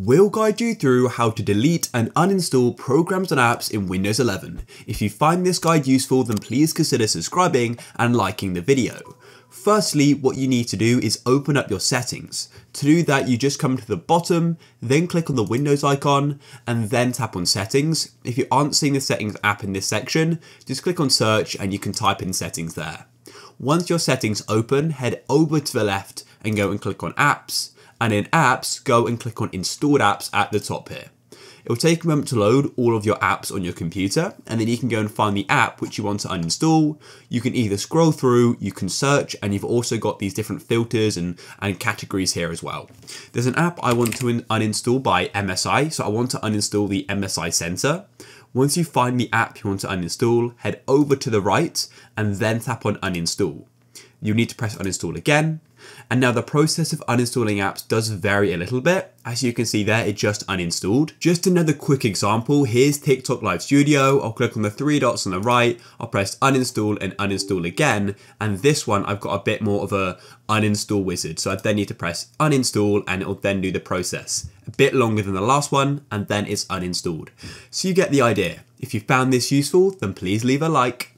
We'll guide you through how to delete and uninstall programs and apps in Windows 11. If you find this guide useful then please consider subscribing and liking the video. Firstly, what you need to do is open up your settings. To do that, you just come to the bottom, then click on the Windows icon, and then tap on settings. If you aren't seeing the settings app in this section, just click on search and you can type in settings there. Once your settings open, head over to the left and go and click on apps, and in apps, go and click on installed apps at the top here. It will take a moment to load all of your apps on your computer and then you can go and find the app which you want to uninstall. You can either scroll through, you can search, and you've also got these different filters and, and categories here as well. There's an app I want to uninstall by MSI, so I want to uninstall the MSI Center. Once you find the app you want to uninstall, head over to the right and then tap on uninstall. You need to press uninstall again, and now the process of uninstalling apps does vary a little bit. As you can see there, it just uninstalled. Just another quick example, here's TikTok Live Studio. I'll click on the three dots on the right, I'll press uninstall and uninstall again. And this one, I've got a bit more of a uninstall wizard. So I then need to press uninstall and it'll then do the process. A bit longer than the last one, and then it's uninstalled. So you get the idea. If you found this useful, then please leave a like.